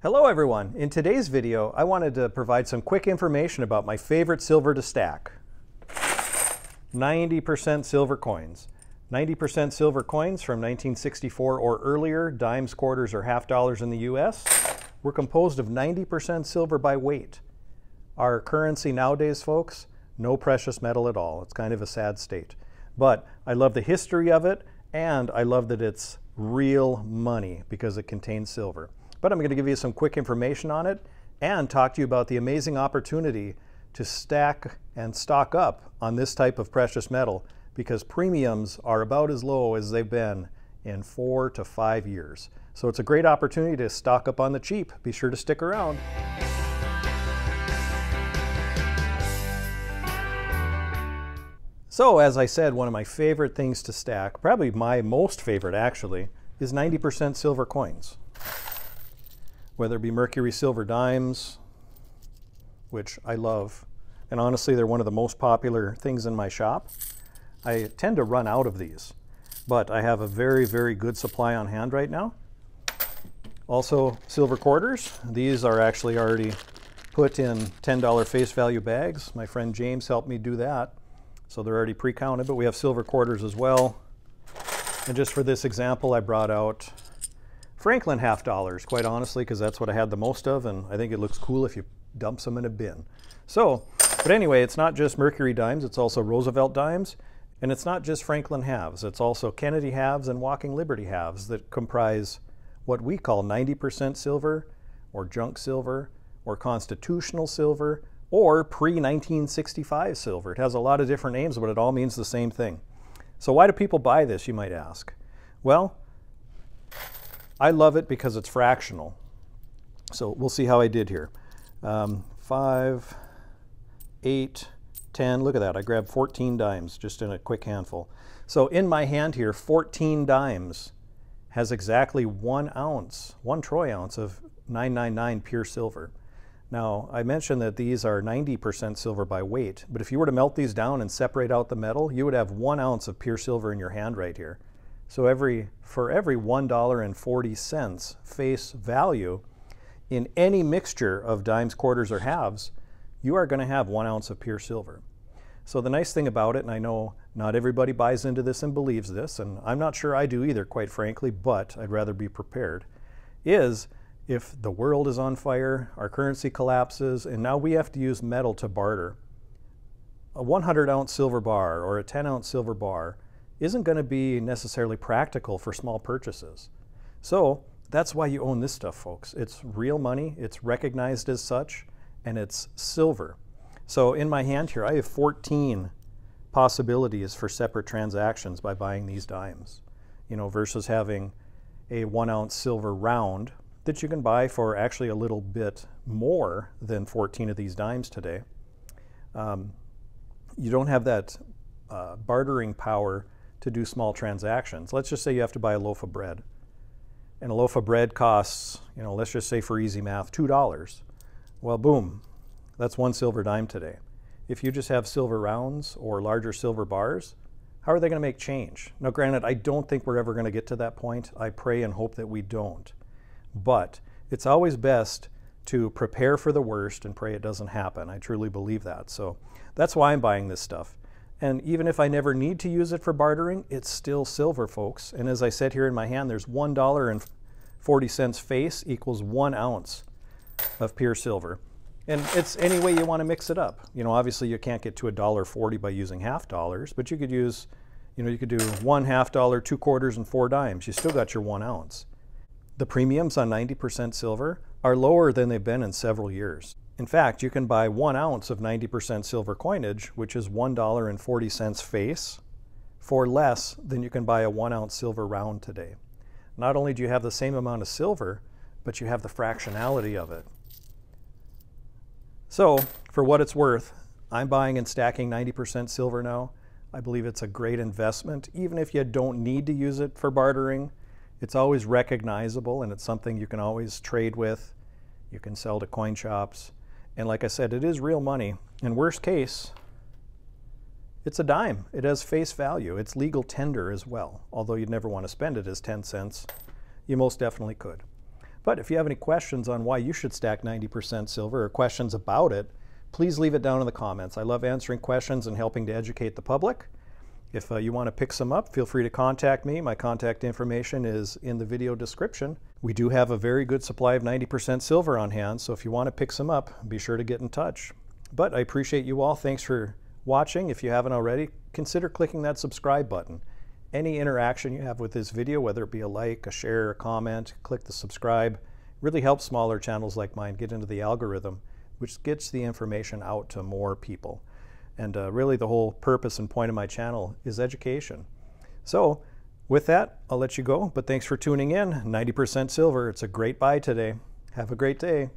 Hello everyone. In today's video, I wanted to provide some quick information about my favorite silver to stack. 90% silver coins. 90% silver coins from 1964 or earlier, dimes, quarters, or half dollars in the US, were composed of 90% silver by weight. Our currency nowadays, folks, no precious metal at all. It's kind of a sad state. But I love the history of it, and I love that it's real money because it contains silver. But I'm going to give you some quick information on it and talk to you about the amazing opportunity to stack and stock up on this type of precious metal because premiums are about as low as they've been in four to five years. So it's a great opportunity to stock up on the cheap. Be sure to stick around. So as I said, one of my favorite things to stack, probably my most favorite actually, is 90% silver coins whether it be mercury silver dimes, which I love. And honestly, they're one of the most popular things in my shop. I tend to run out of these, but I have a very, very good supply on hand right now. Also, silver quarters. These are actually already put in $10 face value bags. My friend James helped me do that. So they're already pre-counted, but we have silver quarters as well. And just for this example, I brought out Franklin half dollars, quite honestly, because that's what I had the most of, and I think it looks cool if you dump some in a bin. So, but anyway, it's not just Mercury dimes, it's also Roosevelt dimes, and it's not just Franklin halves, it's also Kennedy halves and Walking Liberty halves that comprise what we call 90% silver, or junk silver, or constitutional silver, or pre-1965 silver. It has a lot of different names, but it all means the same thing. So why do people buy this, you might ask? Well, I love it because it's fractional. So we'll see how I did here. Um, five, eight, 10, look at that. I grabbed 14 dimes just in a quick handful. So in my hand here, 14 dimes has exactly one ounce, one troy ounce of 999 pure silver. Now, I mentioned that these are 90% silver by weight, but if you were to melt these down and separate out the metal, you would have one ounce of pure silver in your hand right here. So every, for every $1.40 face value in any mixture of dimes, quarters, or halves, you are going to have one ounce of pure silver. So the nice thing about it, and I know not everybody buys into this and believes this, and I'm not sure I do either, quite frankly, but I'd rather be prepared, is if the world is on fire, our currency collapses, and now we have to use metal to barter, a 100 ounce silver bar or a 10 ounce silver bar isn't going to be necessarily practical for small purchases. So that's why you own this stuff, folks. It's real money, it's recognized as such, and it's silver. So in my hand here, I have 14 possibilities for separate transactions by buying these dimes, you know, versus having a one ounce silver round that you can buy for actually a little bit more than 14 of these dimes today. Um, you don't have that uh, bartering power to do small transactions. Let's just say you have to buy a loaf of bread. And a loaf of bread costs, you know, let's just say for easy math, $2. Well, boom, that's one silver dime today. If you just have silver rounds or larger silver bars, how are they going to make change? Now, granted, I don't think we're ever going to get to that point. I pray and hope that we don't. But it's always best to prepare for the worst and pray it doesn't happen. I truly believe that. So that's why I'm buying this stuff. And even if I never need to use it for bartering, it's still silver, folks. And as I said here in my hand, there's $1.40 face equals one ounce of pure silver. And it's any way you want to mix it up. You know, obviously you can't get to $1.40 by using half dollars, but you could use, you know, you could do one half dollar, two quarters, and four dimes. You still got your one ounce. The premiums on 90% silver are lower than they've been in several years. In fact, you can buy one ounce of 90% silver coinage, which is $1.40 face, for less than you can buy a one ounce silver round today. Not only do you have the same amount of silver, but you have the fractionality of it. So, for what it's worth, I'm buying and stacking 90% silver now. I believe it's a great investment, even if you don't need to use it for bartering. It's always recognizable and it's something you can always trade with. You can sell to coin shops. And like I said, it is real money. In worst case, it's a dime. It has face value. It's legal tender as well. Although you'd never want to spend it as 10 cents, you most definitely could. But if you have any questions on why you should stack 90% silver or questions about it, please leave it down in the comments. I love answering questions and helping to educate the public. If uh, you want to pick some up, feel free to contact me. My contact information is in the video description. We do have a very good supply of 90% silver on hand, so if you want to pick some up, be sure to get in touch. But I appreciate you all. Thanks for watching. If you haven't already, consider clicking that subscribe button. Any interaction you have with this video, whether it be a like, a share, a comment, click the subscribe, really helps smaller channels like mine get into the algorithm, which gets the information out to more people. And uh, really, the whole purpose and point of my channel is education. So, with that, I'll let you go. But thanks for tuning in. 90% silver. It's a great buy today. Have a great day.